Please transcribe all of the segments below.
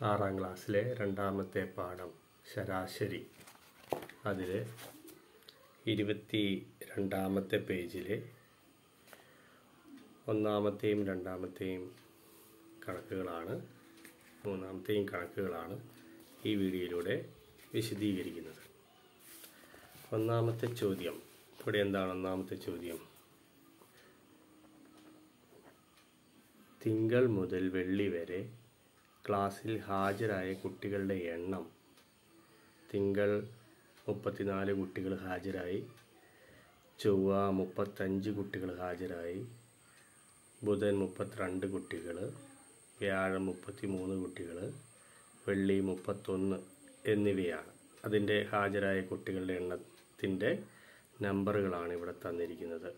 ആറാം ക്ലാസ്സിലെ രണ്ടാമത്തെ പാഠം ശരാശരി. അതിൽ ഇരുപത്തി രണ്ടാമത്തെ പേജിലെ ഒന്നാമത്തെയും രണ്ടാമത്തെയും കണക്കുകളാണ് മൂന്നാമത്തെയും കണക്കുകളാണ് ഈ വീഡിയോയിലൂടെ വിശദീകരിക്കുന്നത്. ഒന്നാമത്തെ ചോദ്യം. ഇവിടെ എന്താണ് ഒന്നാമത്തെ ചോദ്യം? തിങ്കൾ മുതൽ വെള്ളി വരെ ക്ലാസ്സിൽ ഹാജരായ കുട്ടികളുടെ എണ്ണം. തിങ്കൾ മുപ്പത്തിനാല് കുട്ടികൾ ഹാജരായി. ചൊവ്വ മുപ്പത്തഞ്ച് കുട്ടികൾ ഹാജരായി. ബുധൻ മുപ്പത്തിരണ്ട് കുട്ടികൾ. വ്യാഴം മുപ്പത്തി മൂന്ന് കുട്ടികൾ. വെള്ളി മുപ്പത്തൊന്ന് എന്നിവയാണ്. അതിന്റെ ഹാജരായ കുട്ടികളുടെ എണ്ണത്തിന്റെ നമ്പറുകളാണ് ഇവിടെ തന്നിരിക്കുന്നത്.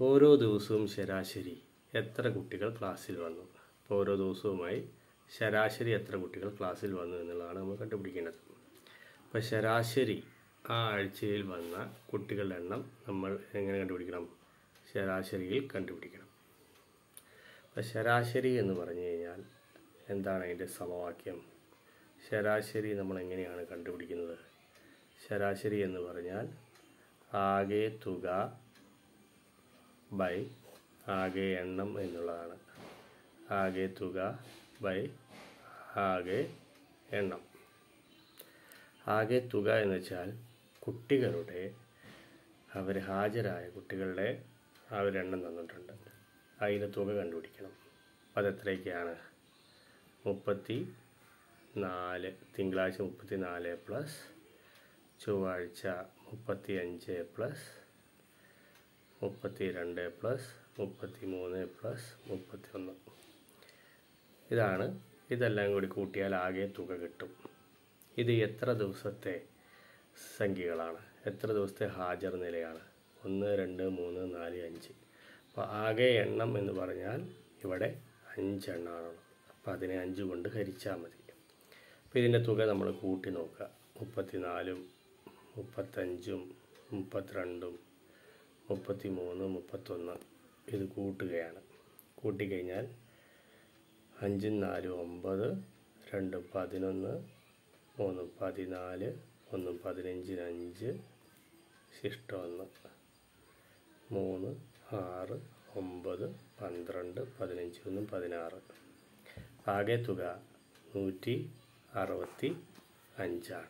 ഓരോ ദിവസവും ശരാശരി എത്ര കുട്ടികൾ ക്ലാസ്സിൽ വന്നു? ഓരോ ദിവസവുമായി ശരാശരി എത്ര കുട്ടികൾ ക്ലാസ്സിൽ വന്നു എന്നുള്ളതാണ് നമ്മൾ കണ്ടുപിടിക്കേണ്ടത്. അപ്പോൾ ശരാശരി ആ ആഴ്ചയിൽ വന്ന കുട്ടികളുടെ എണ്ണം നമ്മൾ എങ്ങനെ കണ്ടുപിടിക്കണം? ശരാശരിയിൽ കണ്ടുപിടിക്കണം. അപ്പോൾ ശരാശരി എന്ന് പറഞ്ഞു കഴിഞ്ഞാൽ എന്താണ് അതിന്റെ സമവാക്യം? ശരാശരി നമ്മൾ എങ്ങനെയാണ് കണ്ടുപിടിക്കുന്നത്? ശരാശരി എന്ന് പറഞ്ഞാൽ ആകെ തുക ബൈ ആകെ എണ്ണം എന്നുള്ളതാണ്. ആകെ തുക ബൈ ആകെ എണ്ണം. ആകെ തുക എന്ന് വെച്ചാൽ കുട്ടികളുടെ അവർ ഹാജരായ കുട്ടികളുടെ അവരെണ്ണം തന്നിട്ടുണ്ട്. അതിന്റെ തുക കണ്ടുപിടിക്കണം. അതെത്രയൊക്കെയാണ്? മുപ്പത്തി നാല് തിങ്കളാഴ്ച മുപ്പത്തി നാല് പ്ലസ് ചൊവ്വാഴ്ച മുപ്പത്തി അഞ്ച് പ്ലസ് മുപ്പത്തി രണ്ട് പ്ലസ് മുപ്പത്തി മൂന്ന് പ്ലസ് മുപ്പത്തി ഒന്ന് ഇതാണ്. ഇതെല്ലാം കൂടി കൂട്ടിയാൽ ആകെ തുക കിട്ടും. ഇത് എത്ര ദിവസത്തെ സംഖ്യകളാണ്? എത്ര ദിവസത്തെ ഹാജർ നിലയാണ്? ഒന്ന് രണ്ട് മൂന്ന് നാല് അഞ്ച്. അപ്പോൾ ആകെ എണ്ണം എന്ന് പറഞ്ഞാൽ ഇവിടെ അഞ്ചെണ്ണമാണ് അപ്പോൾ അതിനെ അഞ്ച് കൊണ്ട് ഹരിച്ചാൽ മതി. അപ്പോൾ ഇതിന്റെ തുക നമ്മൾ കൂട്ടി നോക്കുക. മുപ്പത്തിനാലും മുപ്പത്തഞ്ചും മുപ്പത്തിരണ്ടും മുപ്പത്തി മൂന്ന് മുപ്പത്തൊന്ന് ഇത് കൂട്ടുകയാണ്. കൂട്ടിക്കഴിഞ്ഞാൽ അഞ്ചും നാല് ഒമ്പത് രണ്ട് പതിനൊന്ന് മൂന്ന് പതിനാല് ഒന്ന് പതിനഞ്ചിന് അഞ്ച് ശിഷ്ടം ഒന്ന് മൂന്ന് ആറ് ഒമ്പത് പന്ത്രണ്ട് പതിനഞ്ച് ഒന്ന് പതിനാറ്. ആകെ തുക നൂറ്റി അറുപത്തി അഞ്ചാണ്.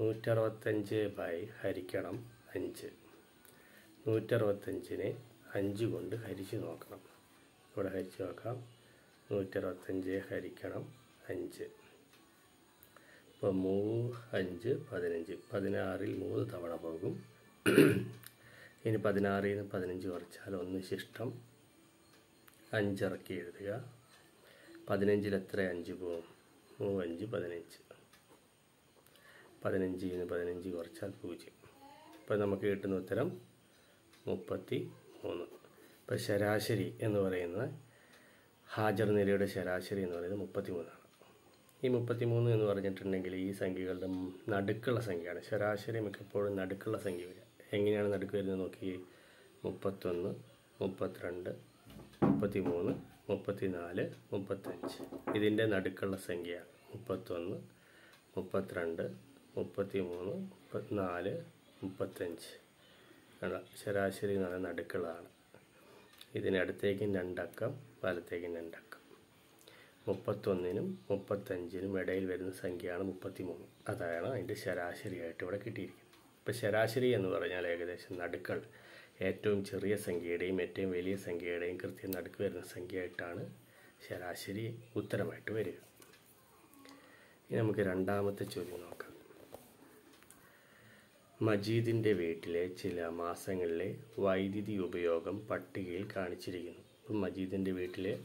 നൂറ്ററുപത്തഞ്ച് ബൈ ഹരിക്കണം അഞ്ച്. നൂറ്ററുപത്തഞ്ചിനെ അഞ്ച് കൊണ്ട് ഹരിച്ച് നോക്കണം. ഇവിടെ ഹരിച്ച് നോക്കാം. നൂറ്ററുപത്തഞ്ച് ഹരിക്കണം അഞ്ച്. ഇപ്പോൾ മൂന്ന് അഞ്ച് പതിനഞ്ച്. പതിനാറിൽ മൂന്ന് തവണ പോകും. ഇനി പതിനാറിൽ നിന്ന് പതിനഞ്ച് കുറച്ചാൽ ഒന്ന് ശിഷ്ടം. അഞ്ചിറക്കി എഴുതുക. പതിനഞ്ചിൽ എത്ര? അഞ്ച് പോകും. മൂവഞ്ച് പതിനഞ്ച്. പതിനഞ്ചിൽ നിന്ന് പതിനഞ്ച് കുറച്ചാൽ പൂജ്യം. ഇപ്പം നമുക്ക് കിട്ടുന്ന ഉത്തരം മുപ്പത്തി മൂന്ന് ഇപ്പം ശരാശരി എന്ന് പറയുന്ന ഹാജർ നിലയുടെ ശരാശരി എന്ന് പറയുന്നത് മുപ്പത്തി മൂന്നാണ് ഈ മുപ്പത്തി മൂന്ന് എന്ന് പറഞ്ഞിട്ടുണ്ടെങ്കിൽ ഈ സംഖ്യകളുടെ നടുക്കുള്ള സംഖ്യയാണ്. ശരാശരി മിക്കപ്പോഴും നടുക്കുള്ള സംഖ്യ വരിക. എങ്ങനെയാണ് നടുക്ക് വരുന്നത് നോക്കി. മുപ്പത്തൊന്ന് മുപ്പത്തിരണ്ട് മുപ്പത്തി മൂന്ന് മുപ്പത്തി നാല് മുപ്പത്തഞ്ച്. ഇതിന്റെ നടുക്കുള്ള സംഖ്യയാണ്. മുപ്പത്തൊന്ന് മുപ്പത്തിരണ്ട് മുപ്പത്തി മൂന്ന് മുപ്പത്തിനാല് മുപ്പത്തഞ്ച്. ശരാശരി എന്ന് പറയുന്നത് നടുക്കുള്ളതാണ്. ഇതിനടുത്തേക്കും രണ്ടക്കം വലത്തേക്കും ഉണ്ടാക്കാം മുപ്പത്തൊന്നിനും മുപ്പത്തഞ്ചിനും ഇടയിൽ വരുന്ന സംഖ്യയാണ് മുപ്പത്തി മൂന്ന് അതാണ് അതിന്റെ ശരാശരിയായിട്ട് ഇവിടെ കിട്ടിയിരിക്കുന്നത്. ഇപ്പോൾ ശരാശരി എന്ന് പറഞ്ഞാൽ ഏകദേശം നടുക്കൾ ഏറ്റവും ചെറിയ സംഖ്യയുടെയും ഏറ്റവും വലിയ സംഖ്യയുടെയും കൃത്യം നടുക്ക് വരുന്ന സംഖ്യയായിട്ടാണ് ശരാശരി ഉത്തരമായിട്ട് വരിക. ഇനി നമുക്ക് രണ്ടാമത്തെ ചോദ്യം നോക്കാം. മജീദിന്റെ വീട്ടിലെ ചില മാസങ്ങളിലെ വൈദ്യുതി ഉപയോഗം പട്ടികയിൽ കാണിച്ചിരിക്കുന്നു. ഇപ്പം മജീദിന്റെ വീട്ടിലെ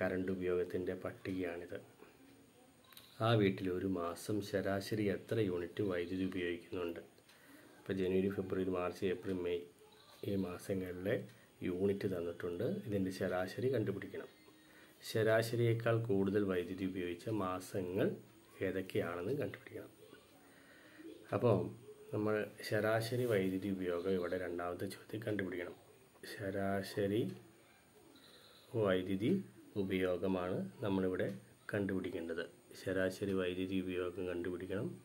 കറണ്ട് ഉപയോഗത്തിന്റെ പട്ടികയാണിത്. ആ വീട്ടിൽ ഒരു മാസം ശരാശരി എത്ര യൂണിറ്റ് വൈദ്യുതി ഉപയോഗിക്കുന്നുണ്ട്? ഇപ്പോൾ ജനുവരി ഫെബ്രുവരി മാർച്ച് ഏപ്രിൽ മെയ് ഈ മാസങ്ങളിലെ യൂണിറ്റ് തന്നിട്ടുണ്ട്. ഇതിന്റെ ശരാശരി കണ്ടുപിടിക്കണം. ശരാശരിയേക്കാൾ കൂടുതൽ വൈദ്യുതി ഉപയോഗിച്ച മാസങ്ങൾ ഏതൊക്കെയാണെന്ന് കണ്ടുപിടിക്കണം. അപ്പോൾ നമ്മൾ ശരാശരി വൈദ്യുതി ഉപയോഗം ഇവിടെ രണ്ടാമത്തെ ചോദ്യം കണ്ടുപിടിക്കണം. ശരാശരി വൈദ്യുതി ഉപയോഗമാണ് നമ്മളിവിടെ കണ്ടുപിടിക്കേണ്ടത്. ശരാശരി വൈദ്യുതി ഉപയോഗം കണ്ടുപിടിക്കണം.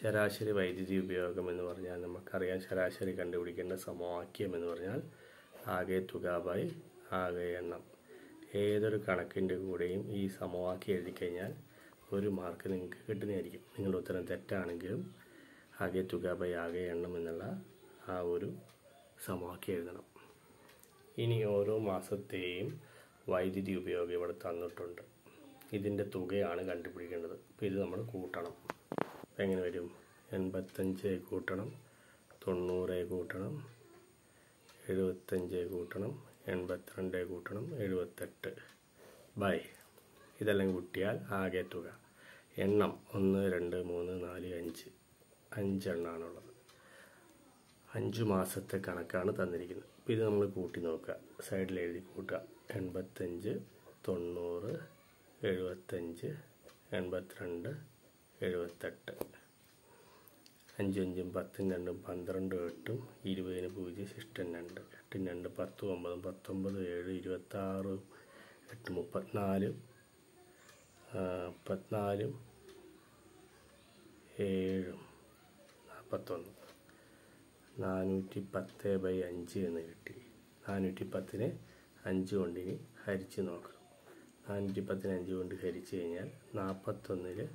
ശരാശരി വൈദ്യുതി ഉപയോഗം എന്ന് പറഞ്ഞാൽ നമുക്കറിയാം ശരാശരി കണ്ടുപിടിക്കേണ്ട സമവാക്യം എന്ന് പറഞ്ഞാൽ ആകെ തുക ബൈ ആകെ എണ്ണം. ഏതൊരു കണക്കിന്റെ കൂടെയും ഈ സമവാക്യം എഴുതി കഴിഞ്ഞാൽ ഒരു മാർക്ക് നിങ്ങൾക്ക് കിട്ടുന്നതായിരിക്കും. നിങ്ങളുടെ ഉത്തരം തെറ്റാണെങ്കിലും ആകെ തുക ബൈ ആകെ എണ്ണം എന്നുള്ള ആ ഒരു സമവാക്യം എഴുതണം. ഇനി ഓരോ മാസത്തെയും വൈദ്യുതി ഉപയോഗം ഇവിടെ തന്നിട്ടുണ്ട്. ഇതിന്റെ തുകയാണ് കണ്ടുപിടിക്കേണ്ടത്. അപ്പോൾ ഇത് നമ്മൾ കൂട്ടണം. എങ്ങനെ വരും? എൺപത്തഞ്ച് കൂട്ടണം തൊണ്ണൂറ് കൂട്ടണം എഴുപത്തഞ്ച് കൂട്ടണം എൺപത്തിരണ്ട് കൂട്ടണം എഴുപത്തെട്ട്. ബൈ. ഇതെല്ലാം കൂട്ടിയാൽ ആകെ തുക. എണ്ണം ഒന്ന് രണ്ട് മൂന്ന് നാല് അഞ്ച്. അഞ്ചെണ്ണാണുള്ളത്. അഞ്ച് മാസത്തെ കണക്കാണ് തന്നിരിക്കുന്നത്. അപ്പോൾ ഇത് നമ്മൾ കൂട്ടി നോക്കുക. സൈഡിൽ എഴുതി കൂട്ടുക. എൺപത്തഞ്ച് തൊണ്ണൂറ് എഴുപത്തഞ്ച് എൺപത്തിരണ്ട് എഴുപത്തെട്ട്. അഞ്ചും അഞ്ചും പത്തും രണ്ടും പന്ത്രണ്ടും എട്ടും ഇരുപതിന് പൂജ്യം ശിഷ്ടം രണ്ട്. എട്ടും രണ്ട് പത്തും ഒമ്പതും പത്തൊമ്പത് ഏഴ് ഇരുപത്താറും എട്ട് മുപ്പത്തിനാലും മുപ്പത്തിനാലും ഏഴും നാൽപ്പത്തൊന്ന്. നാനൂറ്റി പത്ത് ബൈ അഞ്ച് എന്ന് കിട്ടി. നാനൂറ്റി പത്തിനെ അഞ്ച് കൊണ്ടിനി ഹരിച്ച് നോക്കണം. നാനൂറ്റി പത്തിന് അഞ്ച് കൊണ്ട് ഹരിച്ച് കഴിഞ്ഞാൽ നാൽപ്പത്തൊന്നിൽ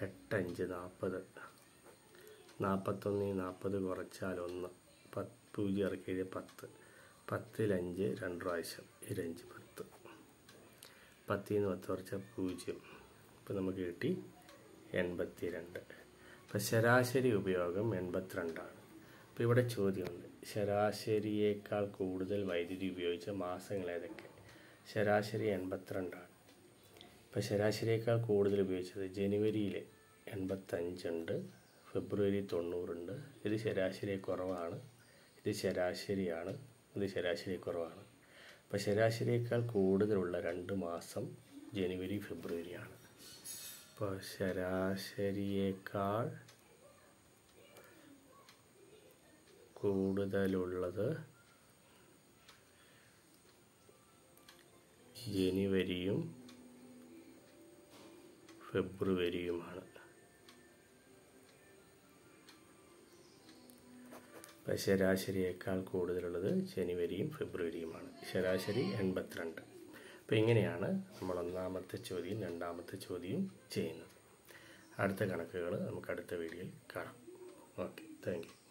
എട്ടഞ്ച് നാൽപ്പത് നാൽപ്പത്തൊന്നിൽ നാൽപ്പത് കുറച്ചാൽ ഒന്ന്. പത്ത് പൂജ്യം ഇറക്കി എഴുതിയ പത്ത്. പത്തിലഞ്ച് രണ്ട് പ്രാവശ്യം. ഇരഞ്ച് പത്ത്. പത്തിൽ നിന്ന് പത്ത് കുറച്ചാൽ പൂജ്യം. ഇപ്പം നമുക്ക് കിട്ടി എൺപത്തി രണ്ട് അപ്പം ശരാശരി ഉപയോഗം എൺപത്തിരണ്ടാണ്. അപ്പോൾ ഇവിടെ ചോദ്യമുണ്ട്. ശരാശരിയേക്കാൾ കൂടുതൽ വൈദ്യുതി ഉപയോഗിച്ച മാസങ്ങൾ ഏതൊക്കെ? ശരാശരി എൺപത്തിരണ്ടാണ്. ഇപ്പോൾ ശരാശരിയേക്കാൾ കൂടുതൽ ഉപയോഗിച്ചത് ജനുവരിയിൽ എൺപത്തഞ്ചുണ്ട് ഫെബ്രുവരി തൊണ്ണൂറുണ്ട്. ഇത് ശരാശരി കുറവാണ്. ഇത് ശരാശരിയാണ്. ഇത് ശരാശരി കുറവാണ്. അപ്പോൾ ശരാശരിയേക്കാൾ കൂടുതലുള്ള രണ്ട് മാസം ജനുവരി ഫെബ്രുവരിയാണ്. അപ്പോൾ ശരാശരിയേക്കാൾ കൂടുതലുള്ളത്. ജനുവരിയും ഫെബ്രുവരിയുമാണ്. ശരാശരിയേക്കാൾ കൂടുതലുള്ളത് ജനുവരിയും ഫെബ്രുവരിയുമാണ്. ശരാശരി എൺപത്തിരണ്ട്. അപ്പോൾ ഇങ്ങനെയാണ് നമ്മൾ ഒന്നാമത്തെ ചോദ്യം രണ്ടാമത്തെ ചോദ്യം ചെയ്യുന്നത്. അടുത്ത കണക്കുകൾ നമുക്ക് അടുത്ത വീഡിയോയിൽ കാണാം. Okay thank